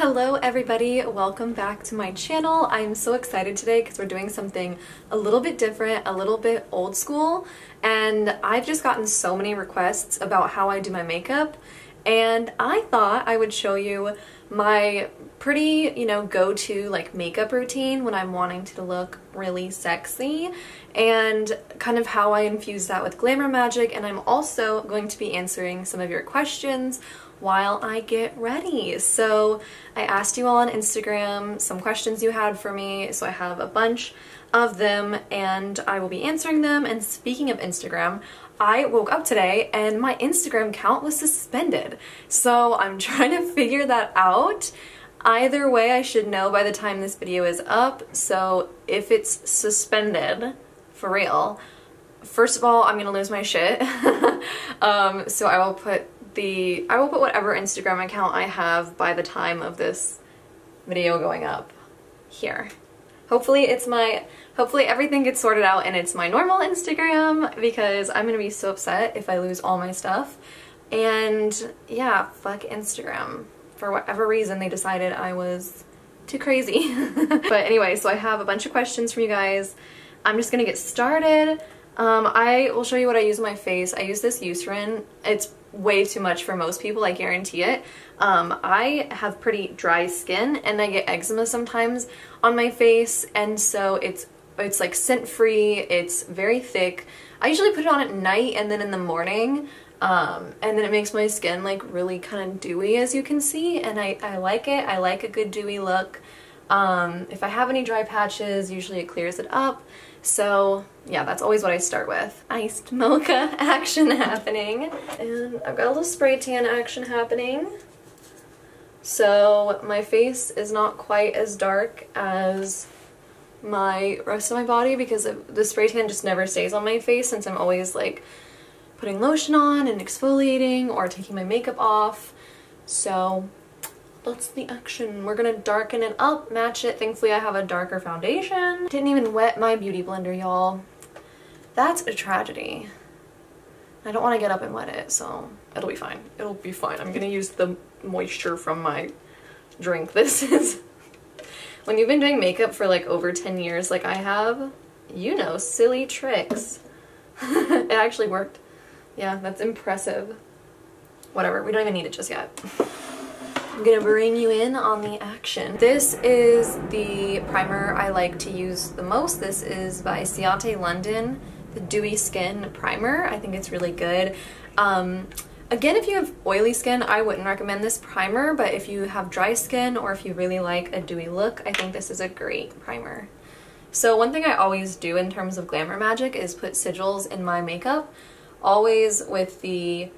Hello everybody, welcome back to my channel. I'm so excited today because we're doing something a little bit different, a little bit old school, and I've just gotten so many requests about how I do my makeup, and I thought I would show you my pretty, you know, go-to like makeup routine when I'm wanting to look really sexy and kind of how I infuse that with glamour magic and I'm also going to be answering some of your questions while I get ready. So I asked you all on Instagram some questions you had for me, so I have a bunch of them and I will be answering them. And speaking of Instagram, I woke up today and my Instagram account was suspended. So I'm trying to figure that out. Either way, I should know by the time this video is up. So if it's suspended, for real, first of all, I'm gonna lose my shit. um, so I will put the, I will put whatever Instagram account I have by the time of this video going up here. Hopefully it's my, hopefully everything gets sorted out and it's my normal Instagram because I'm gonna be so upset if I lose all my stuff. And yeah, fuck Instagram. For whatever reason they decided I was too crazy. but anyway, so I have a bunch of questions from you guys. I'm just gonna get started. Um, I will show you what I use on my face. I use this Eucerin. It's way too much for most people, I guarantee it. Um, I have pretty dry skin and I get eczema sometimes on my face and so it's it's like scent free, it's very thick. I usually put it on at night and then in the morning um, and then it makes my skin like really kind of dewy as you can see and I, I like it. I like a good dewy look. Um, if I have any dry patches, usually it clears it up. So yeah, that's always what I start with. Iced mocha action happening. And I've got a little spray tan action happening. So my face is not quite as dark as my rest of my body because the spray tan just never stays on my face since I'm always like putting lotion on and exfoliating or taking my makeup off. So that's the action. We're gonna darken it up, match it. Thankfully I have a darker foundation. Didn't even wet my beauty blender, y'all. That's a tragedy. I don't want to get up and wet it, so it'll be fine. It'll be fine. I'm gonna use the moisture from my drink. This is... when you've been doing makeup for like over 10 years like I have, you know silly tricks. it actually worked. Yeah, that's impressive. Whatever, we don't even need it just yet. I'm gonna bring you in on the action. This is the primer I like to use the most. This is by Ciate London, the Dewy Skin Primer. I think it's really good. Um, again, if you have oily skin, I wouldn't recommend this primer, but if you have dry skin or if you really like a dewy look, I think this is a great primer. So one thing I always do in terms of glamour magic is put sigils in my makeup, always with the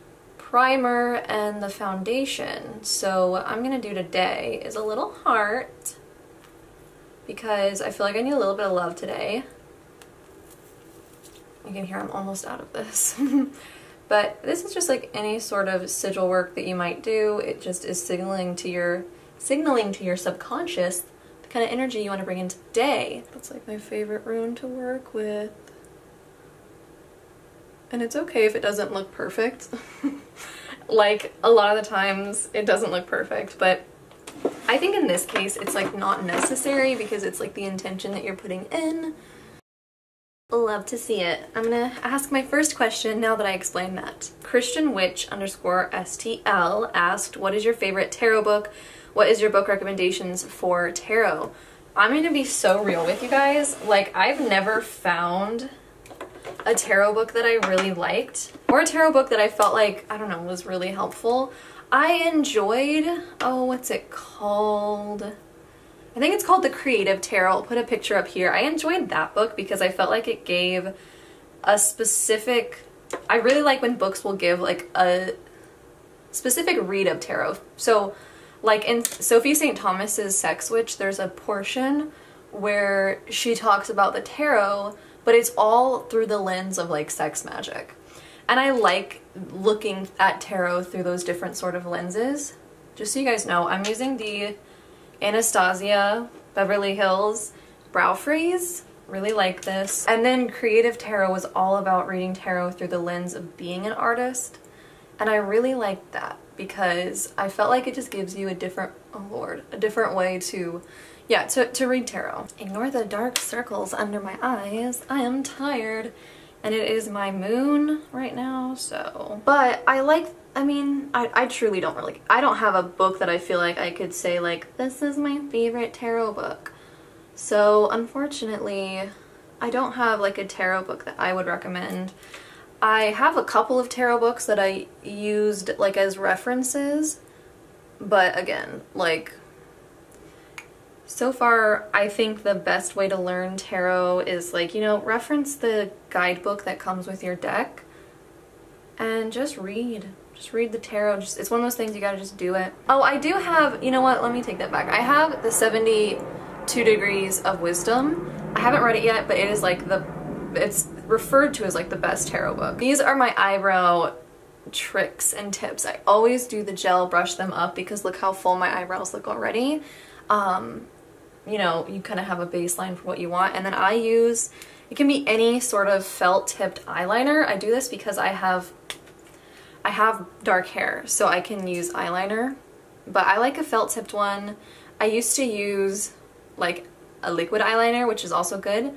primer and the foundation. So what I'm going to do today is a little heart because I feel like I need a little bit of love today. You can hear I'm almost out of this. but this is just like any sort of sigil work that you might do. It just is signaling to your signaling to your subconscious the kind of energy you want to bring in today. That's like my favorite rune to work with. And it's okay if it doesn't look perfect. like a lot of the times it doesn't look perfect, but I think in this case it's like not necessary because it's like the intention that you're putting in. Love to see it. I'm gonna ask my first question now that I explained that. Christian Witch underscore STL asked, what is your favorite tarot book? What is your book recommendations for tarot? I'm gonna be so real with you guys. Like I've never found a tarot book that I really liked or a tarot book that I felt like, I don't know, was really helpful. I enjoyed, oh, what's it called? I think it's called The Creative Tarot. I'll put a picture up here. I enjoyed that book because I felt like it gave a specific, I really like when books will give like a specific read of tarot. So like in Sophie St. Thomas's Sex Witch, there's a portion where she talks about the tarot but it's all through the lens of like sex magic. And I like looking at tarot through those different sort of lenses. Just so you guys know, I'm using the Anastasia Beverly Hills Brow Freeze. Really like this. And then Creative Tarot was all about reading tarot through the lens of being an artist. And I really liked that because I felt like it just gives you a different, oh lord, a different way to, yeah, to, to read tarot. Ignore the dark circles under my eyes. I am tired and it is my moon right now, so. But I like, I mean, I, I truly don't really, I don't have a book that I feel like I could say like, this is my favorite tarot book. So unfortunately, I don't have like a tarot book that I would recommend. I have a couple of tarot books that I used like as references, but again, like so far, I think the best way to learn tarot is like, you know, reference the guidebook that comes with your deck and just read. Just read the tarot. Just It's one of those things you gotta just do it. Oh, I do have, you know what, let me take that back. I have the 72 Degrees of Wisdom. I haven't read it yet, but it is like the, it's referred to as like the best tarot book. These are my eyebrow tricks and tips. I always do the gel, brush them up because look how full my eyebrows look already. Um, you know, you kind of have a baseline for what you want. And then I use, it can be any sort of felt tipped eyeliner. I do this because I have, I have dark hair, so I can use eyeliner. But I like a felt tipped one. I used to use like a liquid eyeliner, which is also good.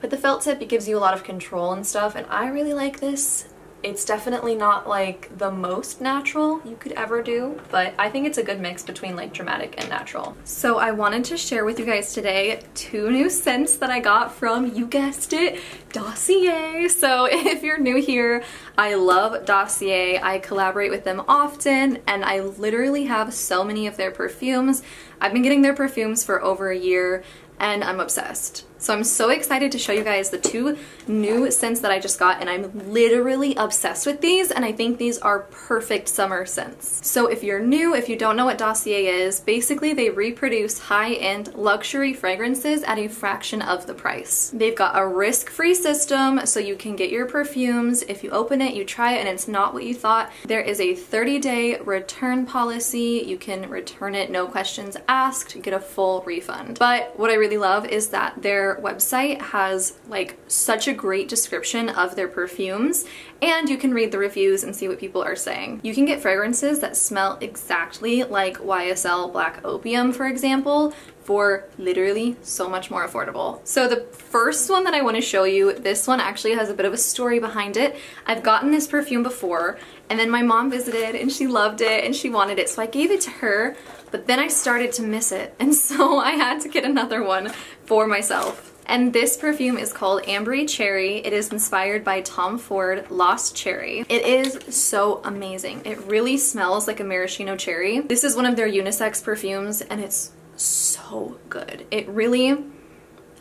But the felt tip, it gives you a lot of control and stuff, and I really like this. It's definitely not like the most natural you could ever do, but I think it's a good mix between like dramatic and natural. So I wanted to share with you guys today two new scents that I got from, you guessed it, Dossier. So if you're new here, I love Dossier. I collaborate with them often and I literally have so many of their perfumes. I've been getting their perfumes for over a year and I'm obsessed. So I'm so excited to show you guys the two new scents that I just got and I'm literally obsessed with these and I think these are perfect summer scents. So if you're new, if you don't know what Dossier is, basically they reproduce high-end luxury fragrances at a fraction of the price. They've got a risk-free system so you can get your perfumes. If you open it, you try it and it's not what you thought. There is a 30-day return policy. You can return it, no questions asked, get a full refund. But what I really love is that website has like such a great description of their perfumes and you can read the reviews and see what people are saying. You can get fragrances that smell exactly like YSL Black Opium, for example, for literally so much more affordable. So the first one that I want to show you, this one actually has a bit of a story behind it. I've gotten this perfume before and then my mom visited and she loved it and she wanted it so I gave it to her but then I started to miss it and so I had to get another one for myself. And this perfume is called Ambery Cherry. It is inspired by Tom Ford Lost Cherry. It is so amazing. It really smells like a maraschino cherry. This is one of their unisex perfumes and it's so good. It really,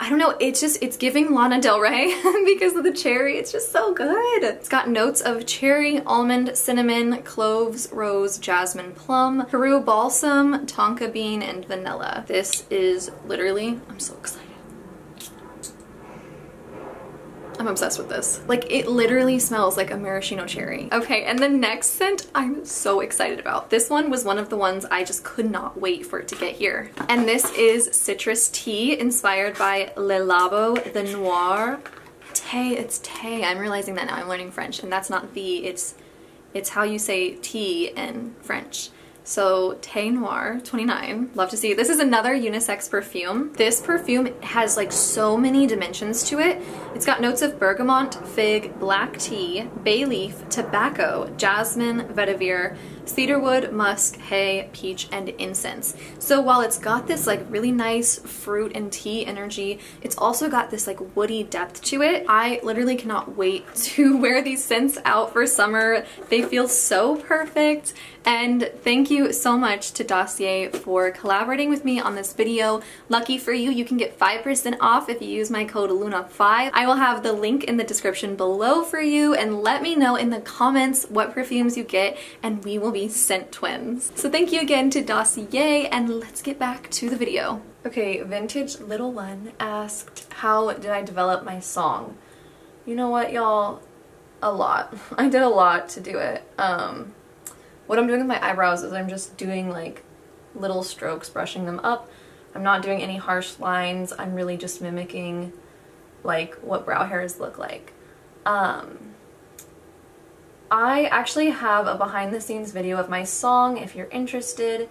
I don't know, it's just, it's giving Lana Del Rey because of the cherry. It's just so good. It's got notes of cherry, almond, cinnamon, cloves, rose, jasmine, plum, Peru balsam, tonka bean, and vanilla. This is literally, I'm so excited. I'm obsessed with this. Like it literally smells like a maraschino cherry. Okay, and the next scent I'm so excited about. This one was one of the ones I just could not wait for it to get here. And this is citrus tea inspired by Le Labo the Noir. Tay, it's Tay. I'm realizing that now I'm learning French and that's not the, it's, it's how you say tea in French. So Tay Noir 29, love to see. This is another unisex perfume. This perfume has like so many dimensions to it. It's got notes of bergamot, fig, black tea, bay leaf, tobacco, jasmine, vetiver, cedarwood, musk, hay, peach, and incense. So while it's got this like really nice fruit and tea energy, it's also got this like woody depth to it. I literally cannot wait to wear these scents out for summer. They feel so perfect. And thank you so much to Dossier for collaborating with me on this video. Lucky for you, you can get 5% off if you use my code LUNA5. I will have the link in the description below for you and let me know in the comments what perfumes you get and we will be scent twins. So thank you again to Dossier and let's get back to the video. Okay, Vintage Little One asked, how did I develop my song? You know what, y'all? A lot. I did a lot to do it. Um, what I'm doing with my eyebrows is I'm just doing like little strokes, brushing them up. I'm not doing any harsh lines. I'm really just mimicking like what brow hairs look like. Um, I actually have a behind the scenes video of my song if you're interested.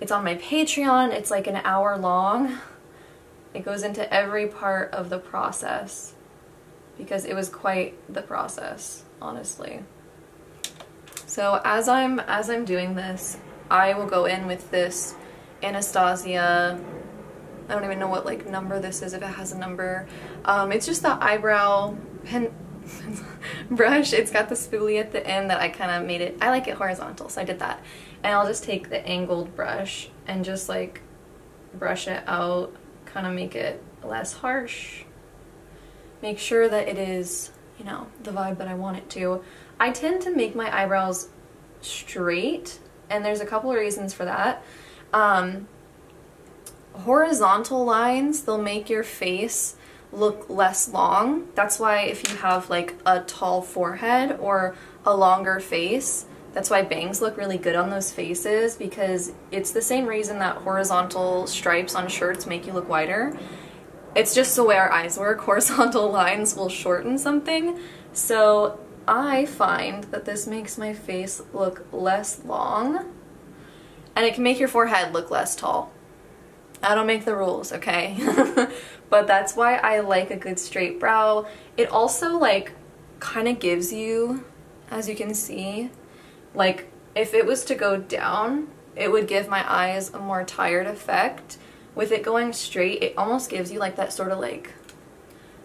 It's on my Patreon. It's like an hour long. It goes into every part of the process because it was quite the process, honestly. So as I'm as I'm doing this, I will go in with this Anastasia I don't even know what like number this is if it has a number. Um, it's just the eyebrow pen brush. It's got the spoolie at the end that I kind of made it. I like it horizontal, so I did that. And I'll just take the angled brush and just like brush it out, kind of make it less harsh. Make sure that it is, you know, the vibe that I want it to. I tend to make my eyebrows straight, and there's a couple of reasons for that. Um, horizontal lines, they'll make your face look less long. That's why if you have like a tall forehead or a longer face, that's why bangs look really good on those faces because it's the same reason that horizontal stripes on shirts make you look wider. It's just the way our eyes work. Horizontal lines will shorten something. So I find that this makes my face look less long and it can make your forehead look less tall. I don't make the rules, okay? but that's why I like a good straight brow. It also like kind of gives you, as you can see, like if it was to go down, it would give my eyes a more tired effect. With it going straight, it almost gives you like that sort of like,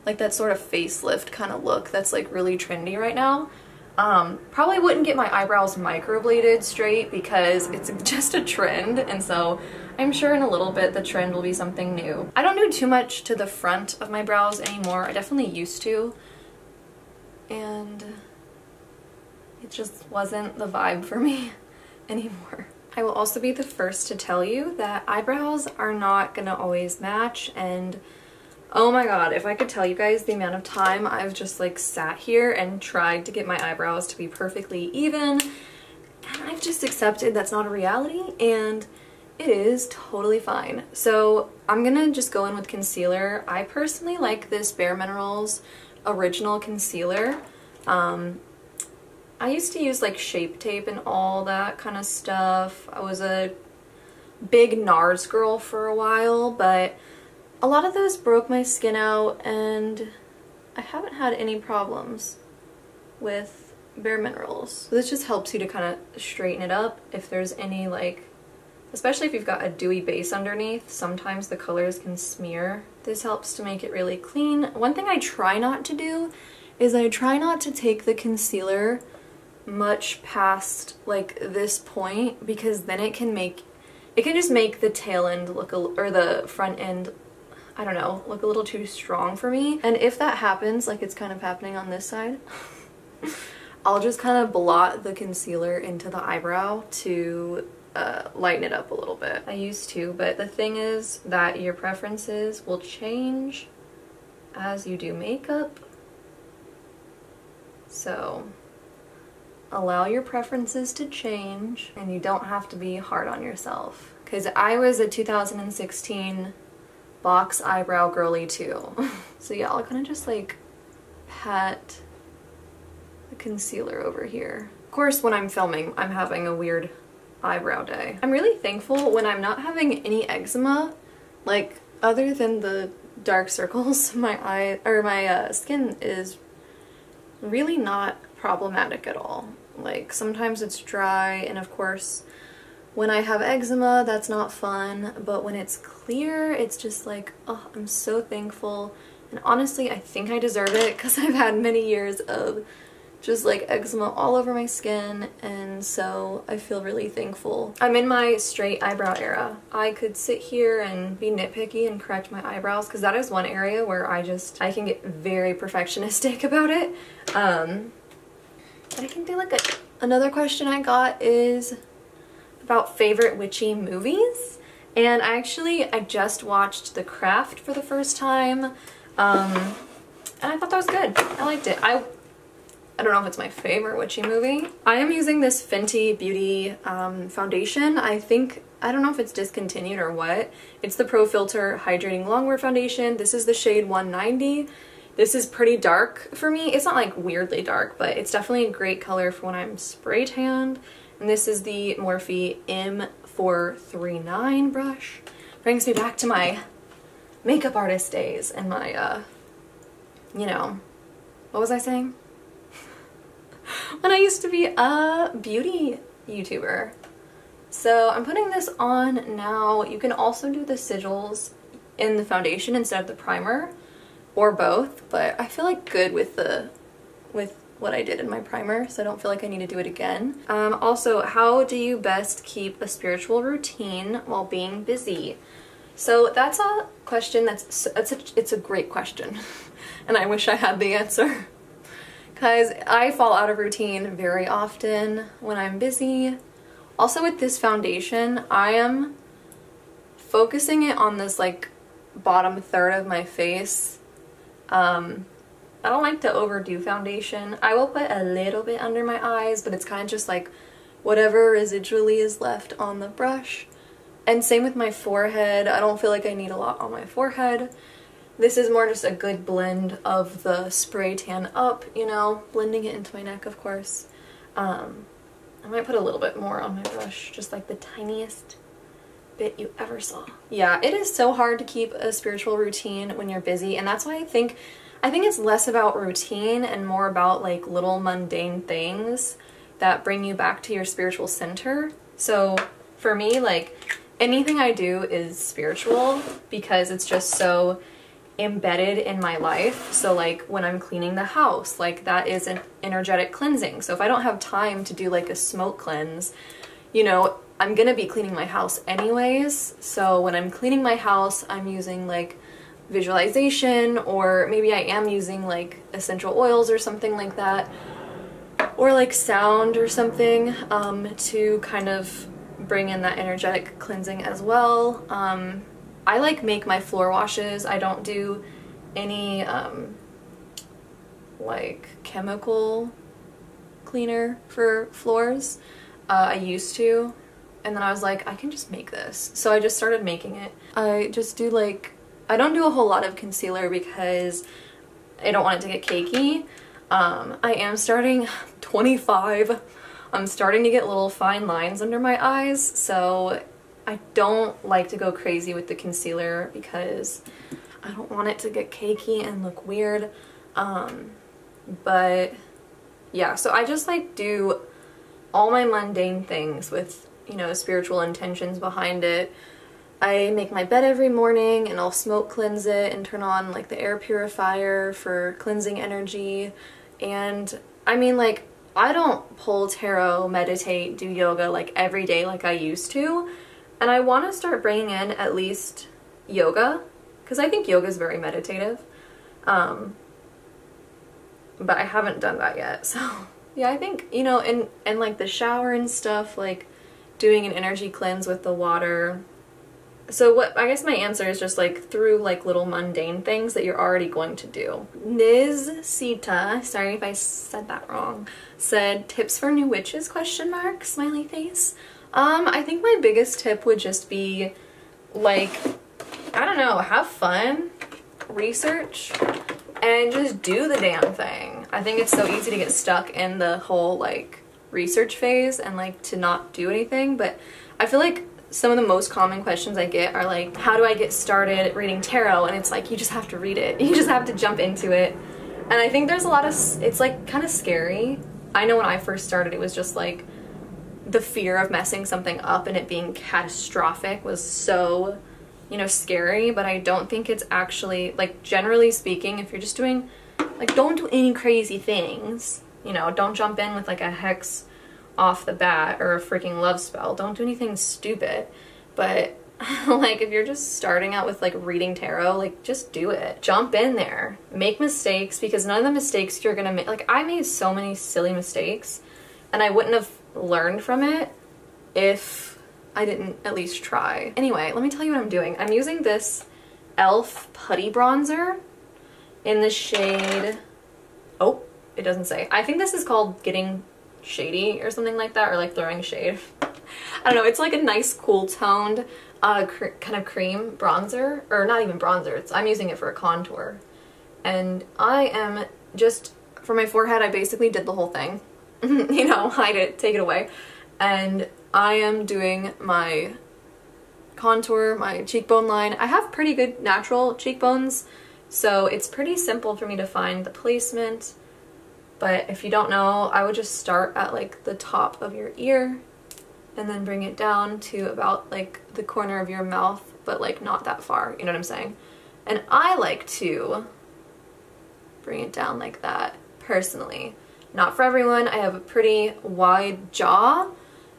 like that sort of facelift kind of look that's like really trendy right now. Um, probably wouldn't get my eyebrows microbladed straight because it's just a trend and so I'm sure in a little bit the trend will be something new. I don't do too much to the front of my brows anymore. I definitely used to. And it just wasn't the vibe for me anymore. I will also be the first to tell you that eyebrows are not gonna always match and oh my god, if I could tell you guys the amount of time I've just like sat here and tried to get my eyebrows to be perfectly even and I've just accepted that's not a reality and it is totally fine. So I'm gonna just go in with concealer. I personally like this Bare Minerals original concealer. Um, I used to use like Shape Tape and all that kind of stuff. I was a big NARS girl for a while, but a lot of those broke my skin out and I haven't had any problems with Bare Minerals. This just helps you to kind of straighten it up if there's any like Especially if you've got a dewy base underneath, sometimes the colors can smear. This helps to make it really clean. One thing I try not to do is I try not to take the concealer much past like this point because then it can make, it can just make the tail end look, a, or the front end, I don't know, look a little too strong for me. And if that happens, like it's kind of happening on this side, I'll just kind of blot the concealer into the eyebrow to uh, lighten it up a little bit. I used to, but the thing is that your preferences will change as you do makeup. So allow your preferences to change and you don't have to be hard on yourself. Because I was a 2016 box eyebrow girly too. so yeah, I'll kind of just like pat the concealer over here. Of course, when I'm filming, I'm having a weird eyebrow day. I'm really thankful when I'm not having any eczema, like other than the dark circles, my eye or my uh, skin is really not problematic at all. Like sometimes it's dry and of course when I have eczema that's not fun but when it's clear it's just like oh I'm so thankful and honestly I think I deserve it because I've had many years of just like eczema all over my skin and so I feel really thankful. I'm in my straight eyebrow era. I could sit here and be nitpicky and correct my eyebrows because that is one area where I just, I can get very perfectionistic about it. Um, I can do like a, another question I got is about favorite witchy movies. And I actually, I just watched The Craft for the first time. Um, and I thought that was good. I liked it. I I don't know if it's my favorite witchy movie. I am using this Fenty Beauty um, foundation. I think, I don't know if it's discontinued or what. It's the Pro Filter Hydrating Longwear Foundation. This is the shade 190. This is pretty dark for me. It's not like weirdly dark, but it's definitely a great color for when I'm spray tanned. And this is the Morphe M439 brush. Brings me back to my makeup artist days and my, uh, you know, what was I saying? when I used to be a beauty YouTuber. So I'm putting this on now. You can also do the sigils in the foundation instead of the primer or both, but I feel like good with the with what I did in my primer, so I don't feel like I need to do it again. Um, also, how do you best keep a spiritual routine while being busy? So that's a question that's, it's a, it's a great question, and I wish I had the answer. Because I fall out of routine very often when I'm busy. Also with this foundation, I am focusing it on this like bottom third of my face. Um, I don't like to overdo foundation. I will put a little bit under my eyes, but it's kind of just like whatever residually is left on the brush. And same with my forehead. I don't feel like I need a lot on my forehead. This is more just a good blend of the spray tan up, you know, blending it into my neck, of course. Um, I might put a little bit more on my brush, just like the tiniest bit you ever saw. Yeah, it is so hard to keep a spiritual routine when you're busy, and that's why I think I think it's less about routine and more about like little mundane things that bring you back to your spiritual center. So for me, like anything I do is spiritual because it's just so embedded in my life. So like when I'm cleaning the house, like that is an energetic cleansing. So if I don't have time to do like a smoke cleanse, you know, I'm gonna be cleaning my house anyways. So when I'm cleaning my house, I'm using like visualization or maybe I am using like essential oils or something like that or like sound or something um, to kind of bring in that energetic cleansing as well. Um, I like make my floor washes. I don't do any um, like chemical cleaner for floors. Uh, I used to and then I was like I can just make this. So I just started making it. I just do like I don't do a whole lot of concealer because I don't want it to get cakey. Um, I am starting 25. I'm starting to get little fine lines under my eyes so I don't like to go crazy with the concealer because I don't want it to get cakey and look weird. Um, but yeah, so I just like do all my mundane things with, you know, spiritual intentions behind it. I make my bed every morning and I'll smoke cleanse it and turn on like the air purifier for cleansing energy. And I mean like I don't pull tarot, meditate, do yoga like every day like I used to. And I want to start bringing in at least yoga because I think yoga is very meditative. Um, but I haven't done that yet. So yeah, I think, you know, and, and like the shower and stuff, like doing an energy cleanse with the water. So what, I guess my answer is just like through like little mundane things that you're already going to do. Niz Sita, sorry if I said that wrong, said tips for new witches question mark, smiley face. Um, I think my biggest tip would just be like, I don't know, have fun, research, and just do the damn thing. I think it's so easy to get stuck in the whole like research phase and like to not do anything, but I feel like some of the most common questions I get are like, how do I get started reading tarot? And it's like, you just have to read it. You just have to jump into it. And I think there's a lot of, it's like kind of scary. I know when I first started, it was just like, the fear of messing something up and it being catastrophic was so, you know, scary, but I don't think it's actually, like, generally speaking, if you're just doing, like, don't do any crazy things, you know, don't jump in with, like, a hex off the bat or a freaking love spell. Don't do anything stupid. But, like, if you're just starting out with, like, reading tarot, like, just do it. Jump in there. Make mistakes because none of the mistakes you're gonna make, like, I made so many silly mistakes and I wouldn't have learned from it if I didn't at least try. Anyway, let me tell you what I'm doing. I'm using this e.l.f. putty bronzer in the shade, oh, it doesn't say. I think this is called Getting Shady or something like that, or like Throwing Shade. I don't know, it's like a nice cool toned uh, kind of cream bronzer, or not even bronzer, it's, I'm using it for a contour. And I am just, for my forehead, I basically did the whole thing. you know, hide it, take it away. And I am doing my contour, my cheekbone line. I have pretty good natural cheekbones, so it's pretty simple for me to find the placement. But if you don't know, I would just start at like the top of your ear and then bring it down to about like the corner of your mouth, but like not that far, you know what I'm saying? And I like to bring it down like that personally. Not for everyone, I have a pretty wide jaw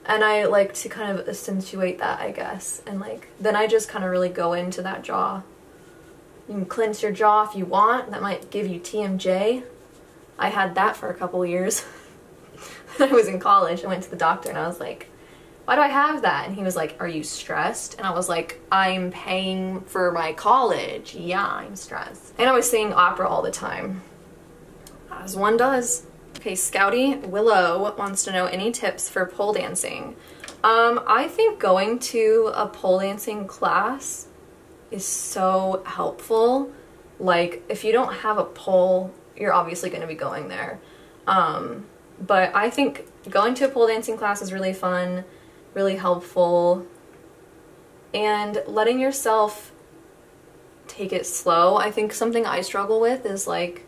and I like to kind of accentuate that I guess and like then I just kind of really go into that jaw. You can clench your jaw if you want, that might give you TMJ. I had that for a couple years. I was in college, I went to the doctor and I was like, why do I have that? And he was like, are you stressed? And I was like, I'm paying for my college. Yeah, I'm stressed. And I was singing opera all the time, as one does. Okay, Scouty Willow wants to know any tips for pole dancing. Um, I think going to a pole dancing class is so helpful. Like, if you don't have a pole, you're obviously going to be going there. Um, but I think going to a pole dancing class is really fun really helpful. And letting yourself take it slow. I think something I struggle with is like,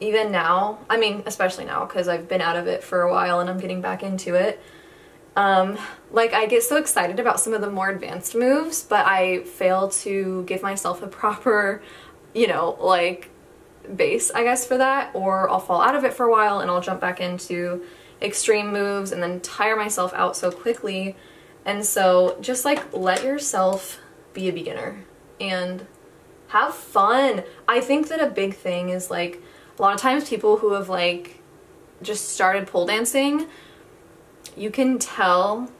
even now, I mean, especially now because I've been out of it for a while and I'm getting back into it. Um, like I get so excited about some of the more advanced moves, but I fail to give myself a proper, you know, like base, I guess, for that, or I'll fall out of it for a while and I'll jump back into extreme moves and then tire myself out so quickly. And so just like let yourself be a beginner and have fun. I think that a big thing is like a lot of times people who have like just started pole dancing, you can tell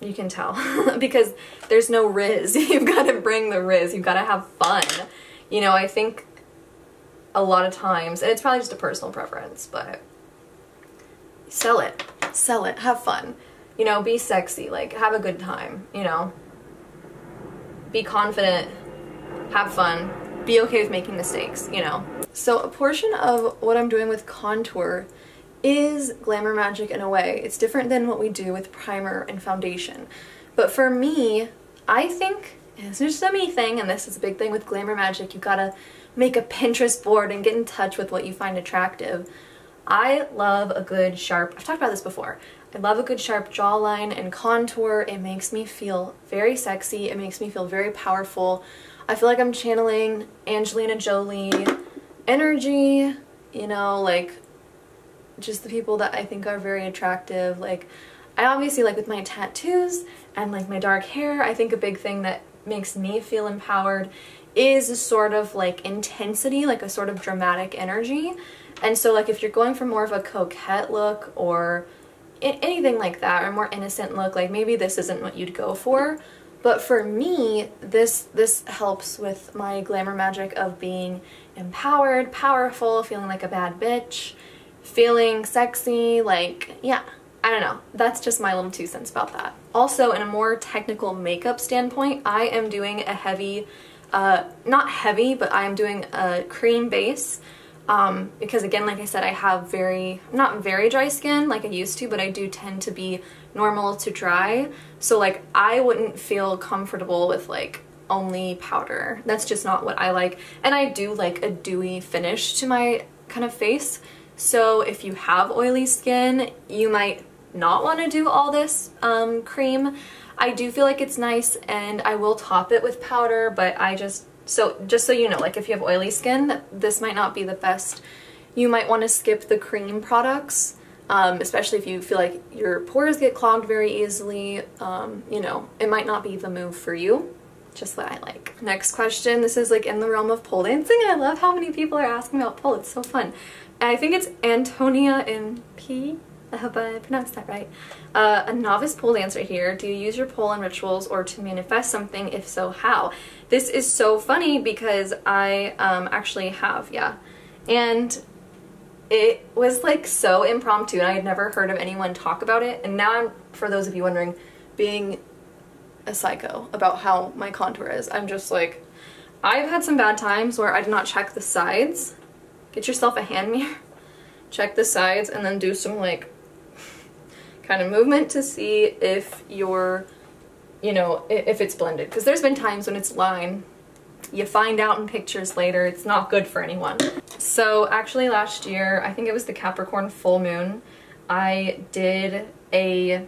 you can tell because there's no riz. You've got to bring the riz. You've got to have fun. You know, I think a lot of times, and it's probably just a personal preference, but sell it. Sell it. Have fun. You know, be sexy. Like, have a good time, you know. Be confident. Have fun. Be okay with making mistakes, you know. So a portion of what I'm doing with contour is glamour magic in a way. It's different than what we do with primer and foundation. But for me, I think it's just a me thing, and this is a big thing with glamour magic. You gotta make a Pinterest board and get in touch with what you find attractive. I love a good sharp, I've talked about this before, I love a good sharp jawline and contour. It makes me feel very sexy. It makes me feel very powerful. I feel like I'm channeling Angelina Jolie energy, you know, like just the people that I think are very attractive. Like I obviously like with my tattoos and like my dark hair, I think a big thing that makes me feel empowered is a sort of like intensity, like a sort of dramatic energy. And so like if you're going for more of a coquette look or anything like that or more innocent look, like maybe this isn't what you'd go for. But for me, this this helps with my glamour magic of being empowered, powerful, feeling like a bad bitch, feeling sexy, like, yeah, I don't know. That's just my little two cents about that. Also, in a more technical makeup standpoint, I am doing a heavy, uh, not heavy, but I am doing a cream base um, because again, like I said, I have very, not very dry skin like I used to, but I do tend to be normal to dry. So like I wouldn't feel comfortable with like only powder. That's just not what I like. And I do like a dewy finish to my kind of face. So if you have oily skin, you might not want to do all this um, cream. I do feel like it's nice and I will top it with powder, but I just so just so you know, like if you have oily skin, this might not be the best. You might want to skip the cream products, um, especially if you feel like your pores get clogged very easily. Um, you know, it might not be the move for you. Just what I like. Next question. This is like in the realm of pole dancing. I love how many people are asking about pole. It's so fun. I think it's Antonia in P. I hope I pronounced that right. Uh, a novice pole dancer here. Do you use your pole in rituals or to manifest something? If so, how? This is so funny because I um, actually have, yeah. And it was like so impromptu and I had never heard of anyone talk about it. And now I'm, for those of you wondering, being a psycho about how my contour is. I'm just like, I've had some bad times where I did not check the sides. Get yourself a hand mirror, check the sides, and then do some like kind of movement to see if you're, you know, if it's blended. Because there's been times when it's line, you find out in pictures later, it's not good for anyone. So actually last year, I think it was the Capricorn full moon, I did a,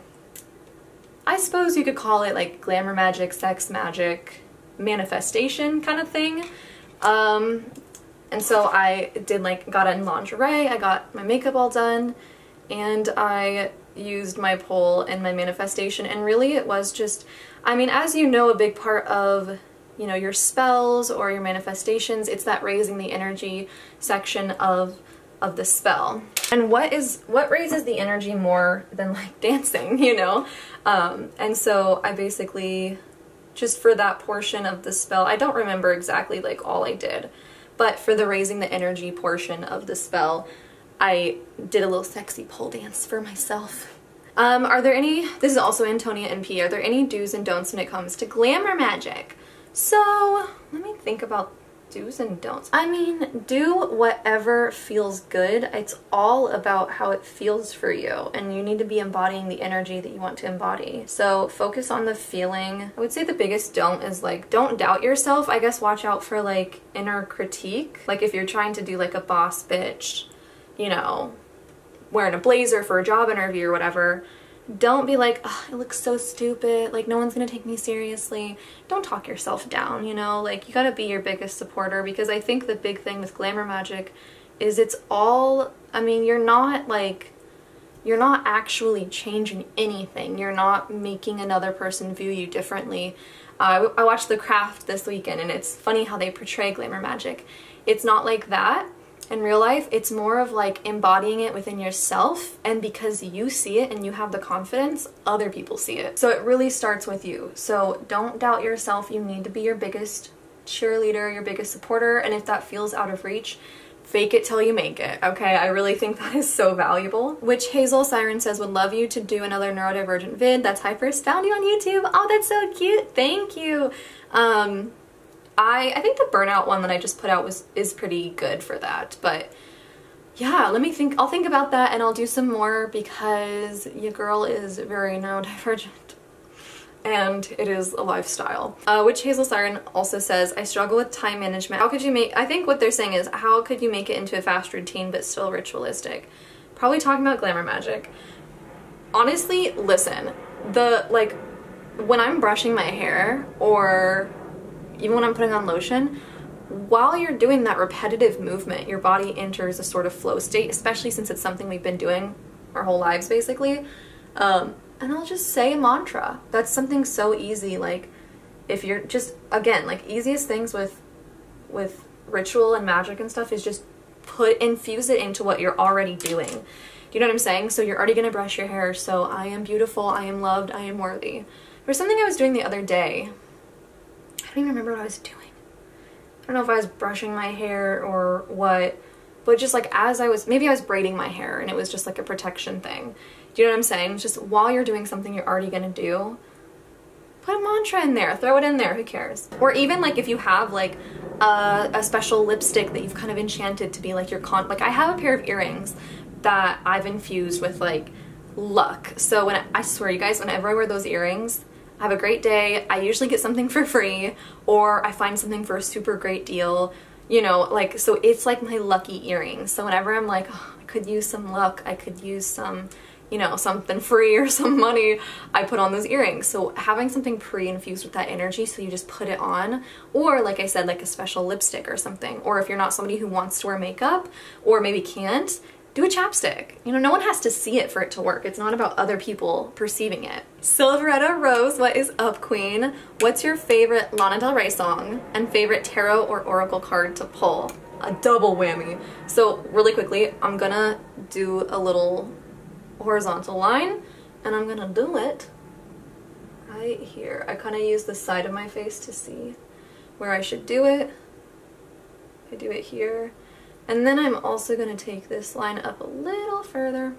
I suppose you could call it like glamour magic, sex magic, manifestation kind of thing. Um, and so I did like, got in lingerie, I got my makeup all done, and I used my pole and my manifestation and really it was just, I mean as you know a big part of you know your spells or your manifestations, it's that raising the energy section of of the spell. And what is what raises the energy more than like dancing, you know? Um, and so I basically just for that portion of the spell, I don't remember exactly like all I did, but for the raising the energy portion of the spell, I did a little sexy pole dance for myself. Um, are there any, this is also Antonia NP, are there any do's and don'ts when it comes to glamour magic? So, let me think about do's and don'ts. I mean, do whatever feels good. It's all about how it feels for you and you need to be embodying the energy that you want to embody. So focus on the feeling. I would say the biggest don't is like, don't doubt yourself. I guess watch out for like inner critique. Like if you're trying to do like a boss bitch, you know, wearing a blazer for a job interview or whatever, don't be like, oh, it looks so stupid, like no one's gonna take me seriously. Don't talk yourself down, you know, like you gotta be your biggest supporter because I think the big thing with glamour magic is it's all, I mean, you're not like, you're not actually changing anything. You're not making another person view you differently. Uh, I watched The Craft this weekend and it's funny how they portray glamour magic. It's not like that in real life, it's more of like embodying it within yourself and because you see it and you have the confidence, other people see it. So it really starts with you. So don't doubt yourself. You need to be your biggest cheerleader, your biggest supporter, and if that feels out of reach, fake it till you make it, okay? I really think that is so valuable. Witch Hazel Siren says would love you to do another neurodivergent vid. That's how I first found you on YouTube. Oh, that's so cute. Thank you. Um, I, I think the burnout one that I just put out was is pretty good for that, but yeah, let me think. I'll think about that and I'll do some more because your girl is very neurodivergent and it is a lifestyle. Uh, Witch Hazel Siren also says, I struggle with time management. How could you make, I think what they're saying is, how could you make it into a fast routine but still ritualistic? Probably talking about glamour magic. Honestly, listen, the, like, when I'm brushing my hair or even when I'm putting on lotion, while you're doing that repetitive movement, your body enters a sort of flow state, especially since it's something we've been doing our whole lives basically. Um, and I'll just say a mantra. That's something so easy. Like if you're just, again, like easiest things with, with ritual and magic and stuff is just put, infuse it into what you're already doing. Do you know what I'm saying? So you're already gonna brush your hair. So I am beautiful, I am loved, I am worthy. There's something I was doing the other day don't even remember what I was doing. I don't know if I was brushing my hair or what, but just like as I was, maybe I was braiding my hair and it was just like a protection thing. Do you know what I'm saying? It's Just while you're doing something you're already gonna do, put a mantra in there, throw it in there, who cares? Or even like if you have like a, a special lipstick that you've kind of enchanted to be like your con, like I have a pair of earrings that I've infused with like luck. So when I, I swear you guys, whenever I wear those earrings, have a great day. I usually get something for free or I find something for a super great deal. You know, like, so it's like my lucky earrings. So whenever I'm like, oh, I could use some luck, I could use some, you know, something free or some money, I put on those earrings. So having something pre-infused with that energy so you just put it on, or like I said, like a special lipstick or something, or if you're not somebody who wants to wear makeup or maybe can't, do a chapstick. You know, no one has to see it for it to work. It's not about other people perceiving it. Silveretta Rose, what is up, queen? What's your favorite Lana Del Rey song and favorite tarot or oracle card to pull? A double whammy. So really quickly, I'm gonna do a little horizontal line and I'm gonna do it right here. I kind of use the side of my face to see where I should do it. I do it here and then I'm also going to take this line up a little further,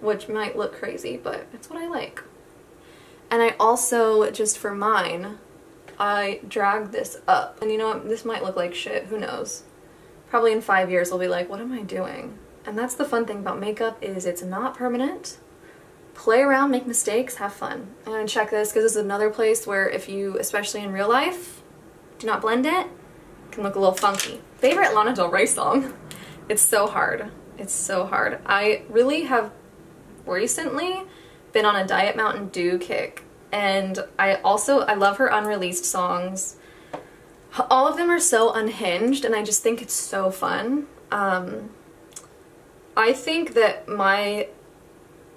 which might look crazy, but it's what I like. And I also, just for mine, I drag this up. And you know what? This might look like shit. Who knows? Probably in five years I'll be like, what am I doing? And that's the fun thing about makeup is it's not permanent. Play around, make mistakes, have fun. I'm gonna check this because this is another place where if you, especially in real life, do not blend it can look a little funky. Favorite Lana Del Rey song? It's so hard. It's so hard. I really have recently been on a Diet Mountain Dew kick and I also, I love her unreleased songs. All of them are so unhinged and I just think it's so fun. Um, I think that my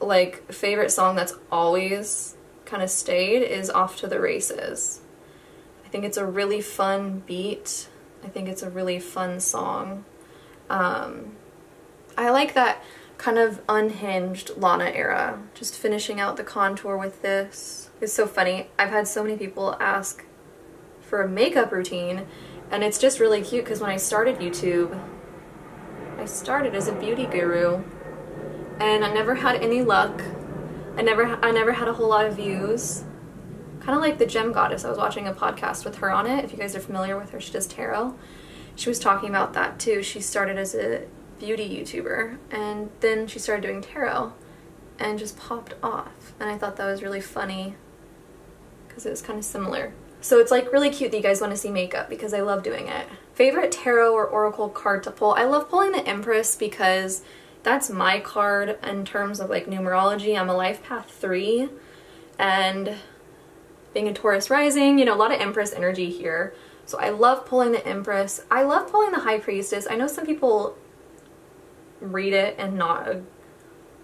like favorite song that's always kind of stayed is Off to the Races. I think it's a really fun beat. I think it's a really fun song. Um, I like that kind of unhinged Lana era. Just finishing out the contour with this. It's so funny. I've had so many people ask for a makeup routine and it's just really cute because when I started YouTube, I started as a beauty guru and I never had any luck. I never I never had a whole lot of views. Kind of like the Gem Goddess. I was watching a podcast with her on it. If you guys are familiar with her, she does tarot. She was talking about that too. She started as a beauty YouTuber and then she started doing tarot and just popped off. And I thought that was really funny because it was kind of similar. So it's like really cute that you guys want to see makeup because I love doing it. Favorite tarot or oracle card to pull? I love pulling the Empress because that's my card in terms of like numerology. I'm a life path 3 and being a Taurus rising, you know, a lot of Empress energy here. So I love pulling the Empress. I love pulling the High Priestess. I know some people read it in not a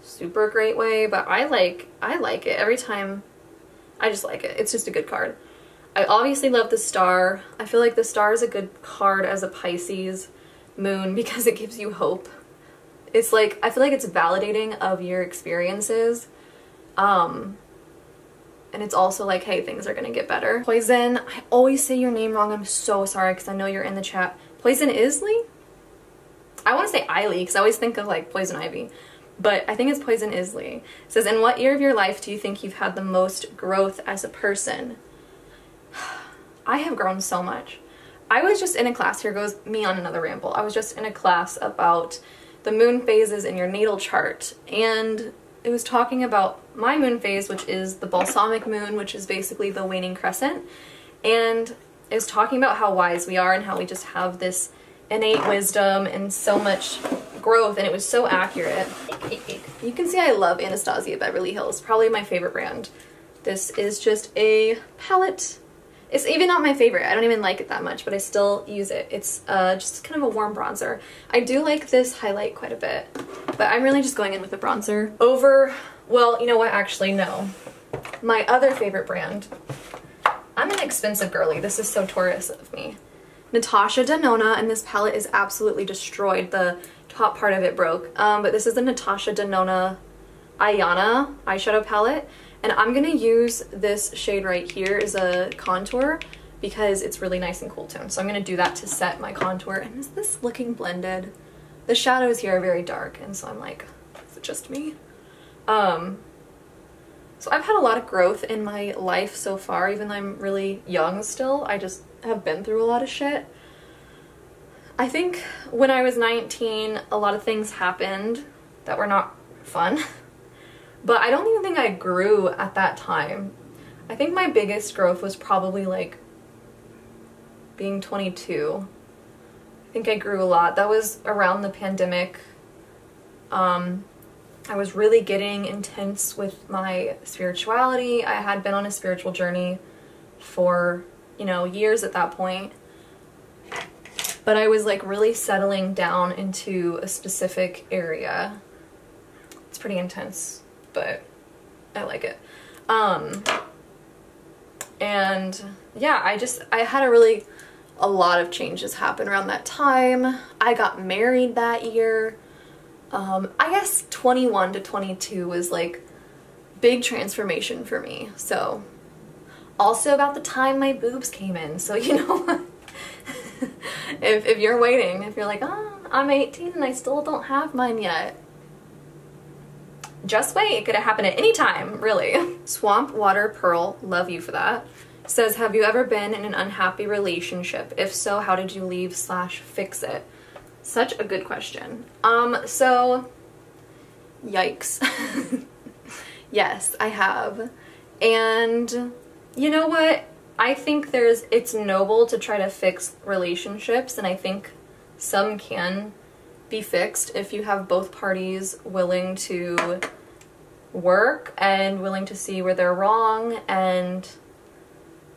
super great way, but I like I like it every time. I just like it. It's just a good card. I obviously love the star. I feel like the star is a good card as a Pisces moon because it gives you hope. It's like I feel like it's validating of your experiences. Um and it's also like, hey, things are gonna get better. Poison, I always say your name wrong. I'm so sorry because I know you're in the chat. Poison Isley? I want to say Eiley because I always think of like Poison Ivy, but I think it's Poison Isley. It says, in what year of your life do you think you've had the most growth as a person? I have grown so much. I was just in a class, here goes me on another ramble. I was just in a class about the moon phases in your natal chart and it was talking about my moon phase, which is the balsamic moon, which is basically the waning crescent. And was talking about how wise we are and how we just have this innate wisdom and so much growth and it was so accurate. You can see I love Anastasia Beverly Hills, probably my favorite brand. This is just a palette. It's even not my favorite. I don't even like it that much, but I still use it. It's uh, just kind of a warm bronzer. I do like this highlight quite a bit, but I'm really just going in with the bronzer. Over, well, you know what? Actually, no. My other favorite brand. I'm an expensive girly. This is so Taurus of me. Natasha Denona, and this palette is absolutely destroyed. The top part of it broke. Um, but this is the Natasha Denona Ayana eyeshadow palette. And I'm going to use this shade right here as a contour because it's really nice and cool tone. So I'm going to do that to set my contour. And is this looking blended? The shadows here are very dark, and so I'm like, is it just me? Um, so I've had a lot of growth in my life so far, even though I'm really young still. I just have been through a lot of shit. I think when I was 19, a lot of things happened that were not fun. But I don't even think I grew at that time. I think my biggest growth was probably like being 22. I think I grew a lot. That was around the pandemic. Um, I was really getting intense with my spirituality. I had been on a spiritual journey for, you know, years at that point. But I was like really settling down into a specific area. It's pretty intense, but I like it. Um, and yeah, I just, I had a really, a lot of changes happen around that time. I got married that year. Um, I guess 21 to 22 was like big transformation for me. So also about the time my boobs came in. So you know if, if you're waiting, if you're like, oh, I'm 18 and I still don't have mine yet. Just wait, it could have happened at any time, really. Swamp Water Pearl, love you for that. says, have you ever been in an unhappy relationship? If so, how did you leave slash fix it? Such a good question. Um, so, yikes. yes, I have. And you know what? I think there's, it's noble to try to fix relationships, and I think some can be fixed if you have both parties willing to work and willing to see where they're wrong and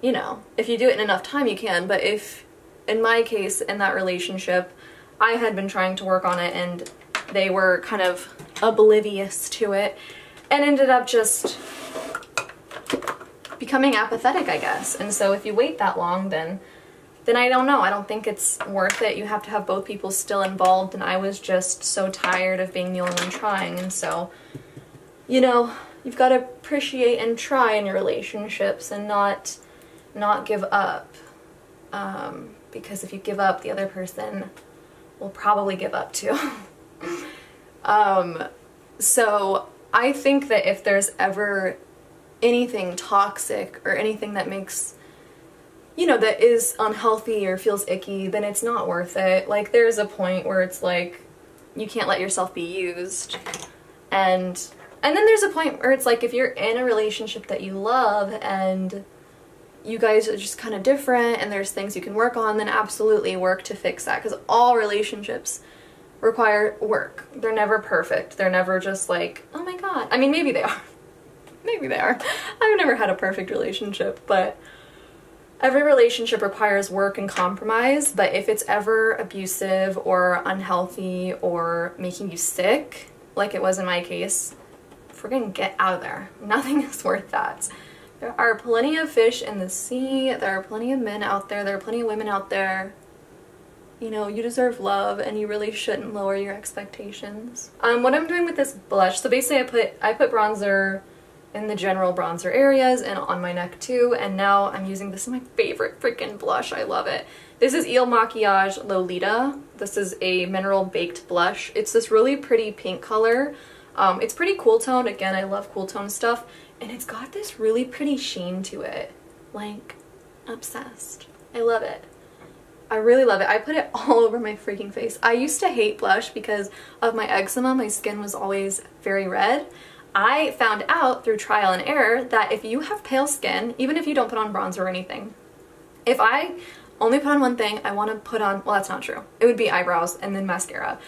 you know if you do it in enough time you can but if in my case in that relationship I had been trying to work on it and they were kind of oblivious to it and ended up just becoming apathetic I guess and so if you wait that long then then I don't know. I don't think it's worth it. You have to have both people still involved and I was just so tired of being the only one trying and so you know, you've got to appreciate and try in your relationships and not not give up. Um, because if you give up, the other person will probably give up too. um, so I think that if there's ever anything toxic or anything that makes you know that is unhealthy or feels icky then it's not worth it like there's a point where it's like you can't let yourself be used and and then there's a point where it's like if you're in a relationship that you love and you guys are just kind of different and there's things you can work on, then absolutely work to fix that because all relationships require work. They're never perfect. They're never just like, oh my god. I mean, maybe they are. maybe they are. I've never had a perfect relationship, but every relationship requires work and compromise, but if it's ever abusive or unhealthy or making you sick, like it was in my case, freaking get out of there. Nothing is worth that. There are plenty of fish in the sea. There are plenty of men out there. There are plenty of women out there. You know, you deserve love and you really shouldn't lower your expectations. Um, what I'm doing with this blush, so basically I put, I put bronzer in the general bronzer areas and on my neck too, and now I'm using, this is my favorite freaking blush, I love it. This is Il Makiage Lolita. This is a mineral baked blush. It's this really pretty pink color. Um, it's pretty cool toned. Again, I love cool tone stuff. And it's got this really pretty sheen to it. Like, obsessed. I love it. I really love it. I put it all over my freaking face. I used to hate blush because of my eczema. My skin was always very red. I found out through trial and error that if you have pale skin, even if you don't put on bronzer or anything, if I only put on one thing, I want to put on, well that's not true. It would be eyebrows and then mascara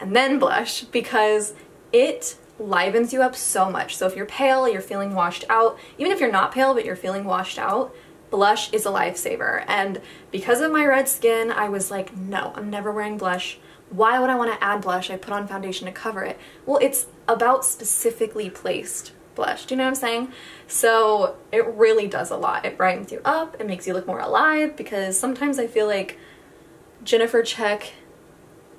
and then blush because it livens you up so much. So if you're pale, you're feeling washed out, even if you're not pale but you're feeling washed out, blush is a lifesaver. And because of my red skin, I was like, no, I'm never wearing blush. Why would I want to add blush? I put on foundation to cover it. Well, it's about specifically placed blush. Do you know what I'm saying? So it really does a lot. It brightens you up. It makes you look more alive because sometimes I feel like Jennifer Check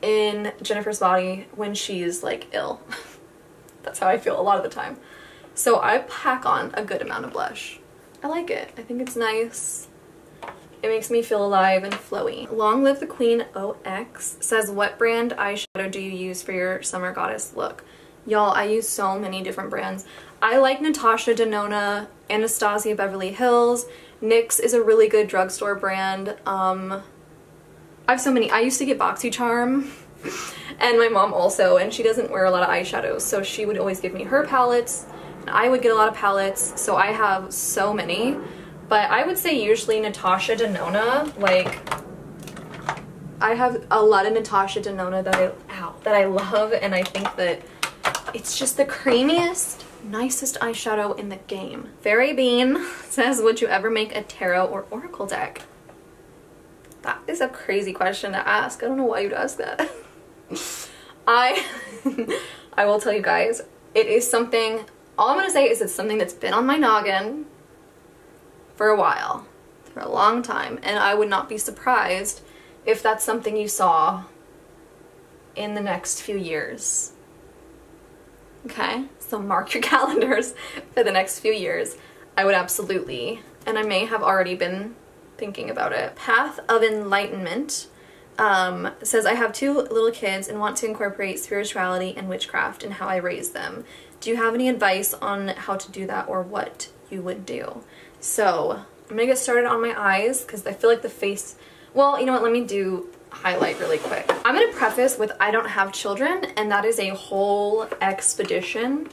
in Jennifer's body when she's like ill. That's how I feel a lot of the time. So I pack on a good amount of blush. I like it. I think it's nice. It makes me feel alive and flowy. Long Live the Queen OX says, what brand eyeshadow do you use for your summer goddess look? Y'all, I use so many different brands. I like Natasha Denona, Anastasia Beverly Hills. NYX is a really good drugstore brand. Um, I have so many. I used to get BoxyCharm and my mom also, and she doesn't wear a lot of eyeshadows, so she would always give me her palettes, and I would get a lot of palettes, so I have so many. But I would say usually Natasha Denona, like, I have a lot of Natasha Denona that I, ow, that I love, and I think that it's just the creamiest, nicest eyeshadow in the game. Fairy Bean says, would you ever make a tarot or oracle deck? That is a crazy question to ask. I don't know why you'd ask that. I, I will tell you guys, it is something, all I'm going to say is it's something that's been on my noggin for a while, for a long time, and I would not be surprised if that's something you saw in the next few years. Okay, so mark your calendars for the next few years. I would absolutely, and I may have already been thinking about it. Path of Enlightenment um, says, I have two little kids and want to incorporate spirituality and witchcraft in how I raise them. Do you have any advice on how to do that or what you would do? So, I'm gonna get started on my eyes because I feel like the face, well, you know what, let me do highlight really quick. I'm gonna preface with I don't have children and that is a whole expedition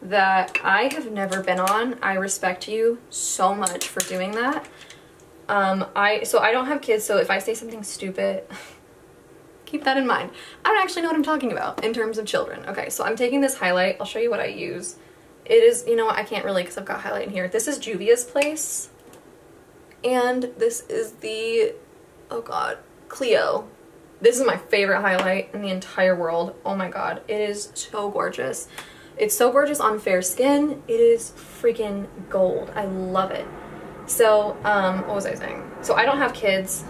that I have never been on. I respect you so much for doing that. Um, I So I don't have kids, so if I say something stupid, keep that in mind. I don't actually know what I'm talking about in terms of children. Okay, so I'm taking this highlight. I'll show you what I use. It is, you know what, I can't really because I've got highlight in here. This is Juvia's Place. And this is the, oh god, Clio. This is my favorite highlight in the entire world. Oh my god, it is so gorgeous. It's so gorgeous on fair skin. It is freaking gold. I love it. So, um, what was I saying? So I don't have kids.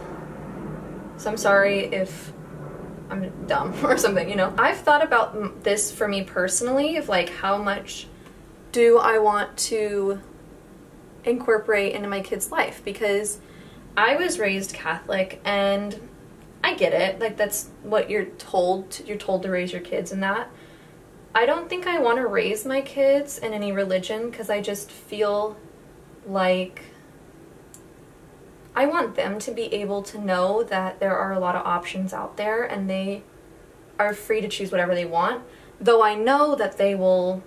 So I'm sorry if I'm dumb or something, you know. I've thought about this for me personally of like how much do I want to incorporate into my kid's life because I was raised Catholic and I get it. Like that's what you're told to, you're told to raise your kids in that. I don't think I want to raise my kids in any religion because I just feel like I want them to be able to know that there are a lot of options out there and they are free to choose whatever they want. Though I know that they will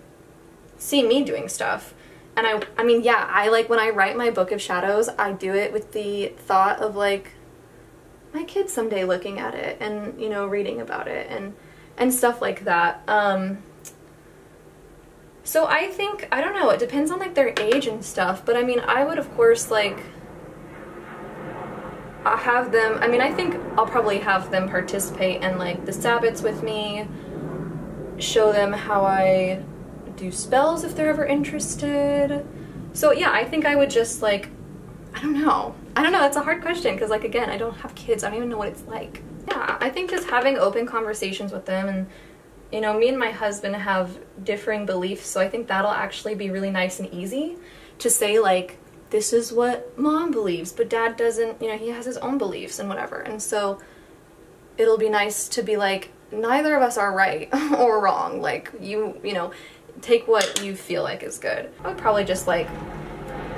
see me doing stuff. And I I mean, yeah, I like when I write my book of shadows, I do it with the thought of like my kids someday looking at it and, you know, reading about it and and stuff like that. Um so I think I don't know, it depends on like their age and stuff, but I mean, I would of course like I'll have them, I mean, I think I'll probably have them participate in like the Sabbats with me, show them how I do spells if they're ever interested. So yeah, I think I would just like, I don't know. I don't know, that's a hard question because like again, I don't have kids. I don't even know what it's like. Yeah, I think just having open conversations with them and you know, me and my husband have differing beliefs, so I think that'll actually be really nice and easy to say like, this is what mom believes, but dad doesn't, you know, he has his own beliefs and whatever. And so it'll be nice to be like, neither of us are right or wrong. Like, you, you know, take what you feel like is good. I would probably just like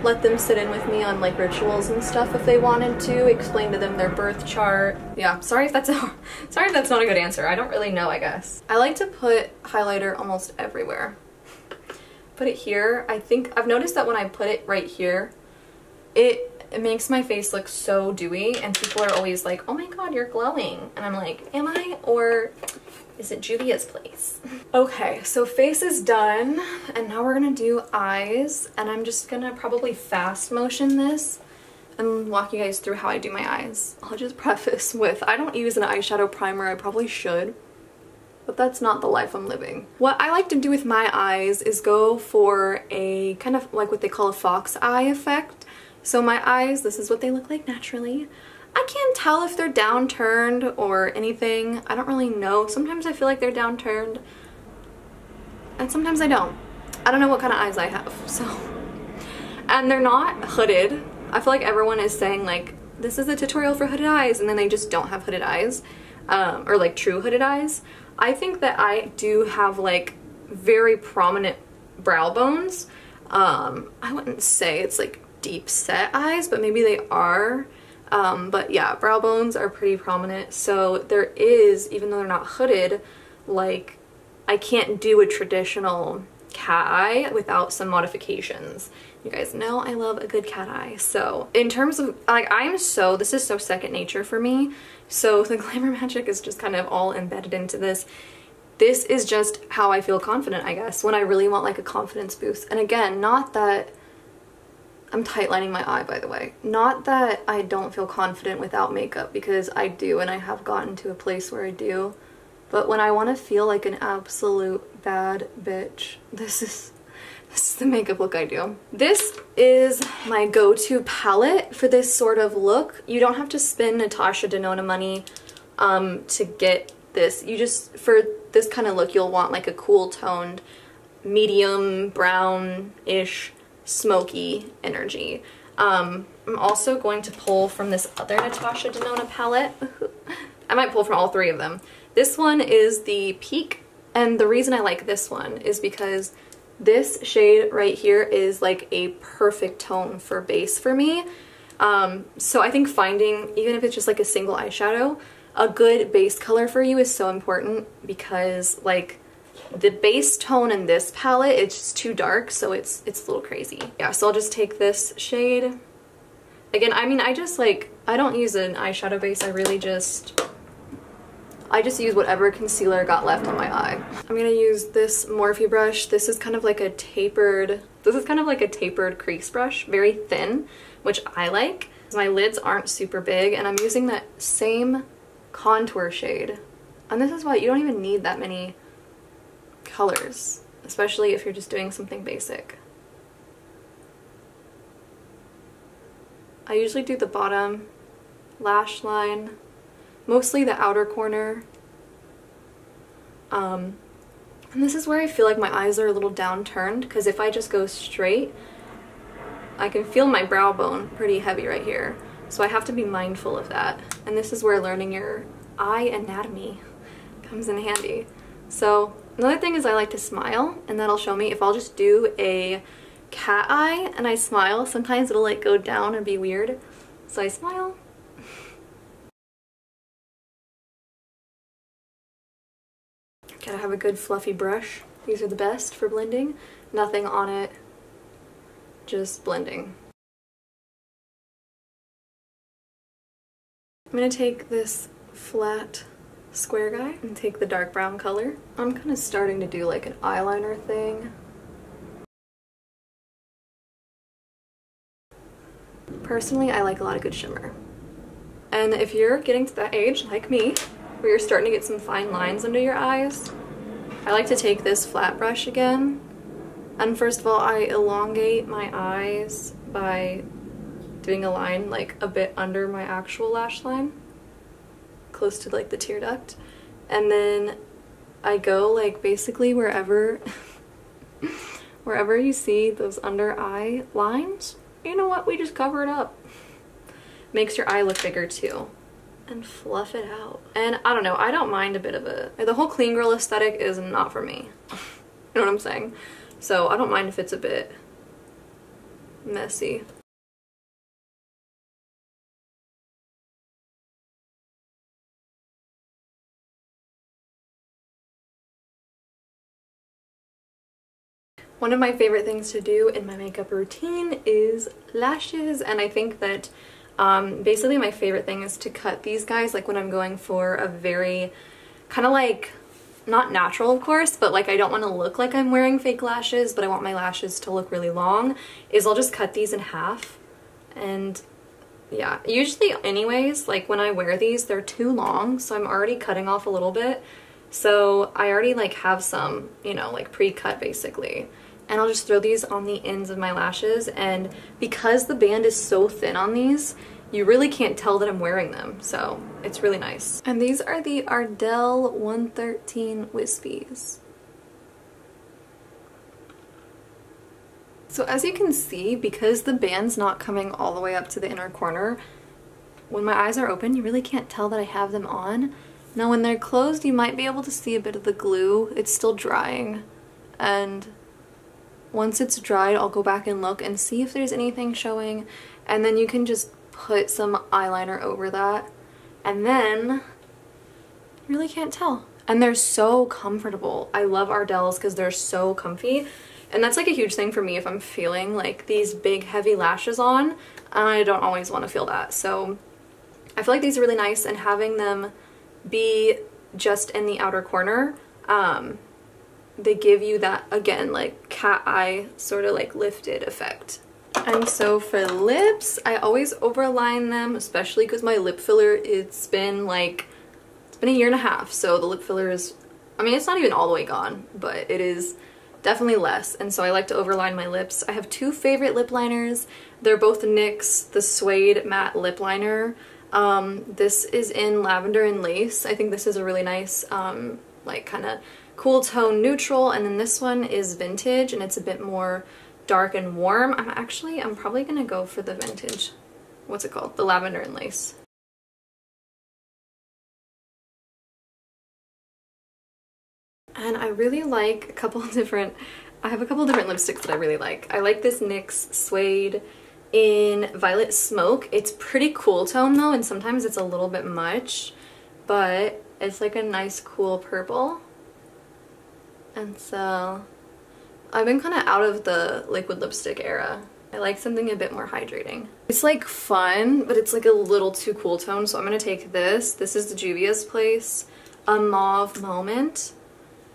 let them sit in with me on like rituals and stuff if they wanted to, explain to them their birth chart. Yeah, sorry if that's a, sorry if that's not a good answer. I don't really know, I guess. I like to put highlighter almost everywhere. Put it here. I think I've noticed that when I put it right here, it makes my face look so dewy and people are always like, oh my god, you're glowing. And I'm like, am I? Or is it Juvia's place? okay, so face is done and now we're gonna do eyes and I'm just gonna probably fast motion this and walk you guys through how I do my eyes. I'll just preface with, I don't use an eyeshadow primer, I probably should, but that's not the life I'm living. What I like to do with my eyes is go for a kind of like what they call a fox eye effect. So my eyes, this is what they look like naturally. I can't tell if they're downturned or anything. I don't really know. Sometimes I feel like they're downturned and sometimes I don't. I don't know what kind of eyes I have, so. And they're not hooded. I feel like everyone is saying like, this is a tutorial for hooded eyes and then they just don't have hooded eyes um, or like true hooded eyes. I think that I do have like very prominent brow bones. Um, I wouldn't say it's like deep set eyes, but maybe they are. Um, but yeah, brow bones are pretty prominent. So there is, even though they're not hooded, like I can't do a traditional cat eye without some modifications. You guys know I love a good cat eye. So in terms of, like I'm so, this is so second nature for me. So the glamour magic is just kind of all embedded into this. This is just how I feel confident, I guess, when I really want like a confidence boost. And again, not that I'm tightlining my eye, by the way. Not that I don't feel confident without makeup, because I do, and I have gotten to a place where I do. But when I want to feel like an absolute bad bitch, this is this is the makeup look I do. This is my go-to palette for this sort of look. You don't have to spend Natasha Denona money um, to get this. You just, for this kind of look, you'll want like a cool toned, medium brown-ish smoky energy. Um, I'm also going to pull from this other Natasha Denona palette. I might pull from all three of them. This one is the Peak, and the reason I like this one is because this shade right here is like a perfect tone for base for me. Um, so I think finding, even if it's just like a single eyeshadow, a good base color for you is so important because like the base tone in this palette, it's just too dark, so it's, it's a little crazy. Yeah, so I'll just take this shade. Again, I mean, I just like, I don't use an eyeshadow base, I really just, I just use whatever concealer got left on my eye. I'm gonna use this Morphe brush. This is kind of like a tapered, this is kind of like a tapered crease brush, very thin, which I like. My lids aren't super big and I'm using that same contour shade. And this is why you don't even need that many colors, especially if you're just doing something basic. I usually do the bottom lash line, mostly the outer corner. Um, and this is where I feel like my eyes are a little downturned because if I just go straight, I can feel my brow bone pretty heavy right here. So I have to be mindful of that. And this is where learning your eye anatomy comes in handy. So another thing is I like to smile and that'll show me if I'll just do a cat eye and I smile, sometimes it'll like go down and be weird. So I smile. Gotta have a good fluffy brush. These are the best for blending. Nothing on it, just blending. I'm gonna take this flat square guy and take the dark brown color. I'm kind of starting to do like an eyeliner thing. Personally, I like a lot of good shimmer. And if you're getting to that age, like me, where you're starting to get some fine lines under your eyes, I like to take this flat brush again. And first of all, I elongate my eyes by doing a line like a bit under my actual lash line close to like the tear duct. And then I go like basically wherever wherever you see those under eye lines you know what? We just cover it up. Makes your eye look bigger too. And fluff it out. And I don't know I don't mind a bit of a the whole clean girl aesthetic is not for me. You know what I'm saying? So I don't mind if it's a bit messy One of my favorite things to do in my makeup routine is lashes and I think that um, basically my favorite thing is to cut these guys like when I'm going for a very kind of like not natural of course but like I don't want to look like I'm wearing fake lashes but I want my lashes to look really long is I'll just cut these in half. And yeah usually anyways like when I wear these they're too long so I'm already cutting off a little bit. So I already like have some you know like pre-cut basically and I'll just throw these on the ends of my lashes and because the band is so thin on these you really can't tell that I'm wearing them so it's really nice. And these are the Ardell 113 Wispies. So as you can see, because the band's not coming all the way up to the inner corner, when my eyes are open, you really can't tell that I have them on. Now when they're closed, you might be able to see a bit of the glue. It's still drying. And once it's dried, I'll go back and look and see if there's anything showing. And then you can just put some eyeliner over that. And then, really can't tell. And they're so comfortable. I love Ardells because they're so comfy. And that's like a huge thing for me if I'm feeling like these big heavy lashes on. I don't always want to feel that. So I feel like these are really nice and having them be just in the outer corner um, they give you that, again, like cat eye sort of like lifted effect. And so for lips, I always overline them, especially because my lip filler, it's been like, it's been a year and a half. So the lip filler is, I mean, it's not even all the way gone, but it is definitely less. And so I like to overline my lips. I have two favorite lip liners. They're both NYX, the Suede Matte Lip Liner. Um, this is in Lavender and Lace. I think this is a really nice, um, like kind of cool tone neutral and then this one is vintage and it's a bit more dark and warm. I'm actually, I'm probably gonna go for the vintage, what's it called? The lavender and lace. And I really like a couple different I have a couple different lipsticks that I really like. I like this NYX Suede in Violet Smoke. It's pretty cool tone though, and sometimes it's a little bit much, but it's like a nice cool purple. And so I've been kind of out of the liquid lipstick era. I like something a bit more hydrating. It's like fun, but it's like a little too cool tone, so I'm gonna take this. This is the Juvia's Place, a mauve moment,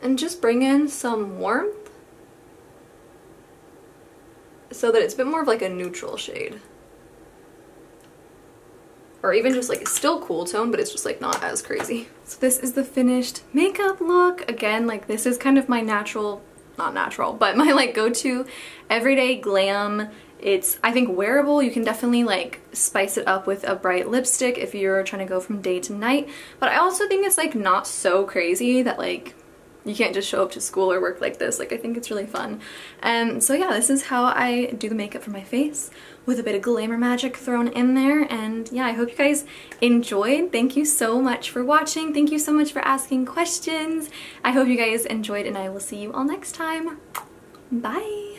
and just bring in some warmth so that it's a bit more of like a neutral shade. Or even just like, still cool tone, but it's just like not as crazy. So this is the finished makeup look. Again, like this is kind of my natural, not natural, but my like go-to everyday glam. It's, I think, wearable. You can definitely like spice it up with a bright lipstick if you're trying to go from day to night. But I also think it's like not so crazy that like you can't just show up to school or work like this. Like I think it's really fun. And um, so yeah, this is how I do the makeup for my face with a bit of glamour magic thrown in there. And yeah, I hope you guys enjoyed. Thank you so much for watching. Thank you so much for asking questions. I hope you guys enjoyed and I will see you all next time. Bye!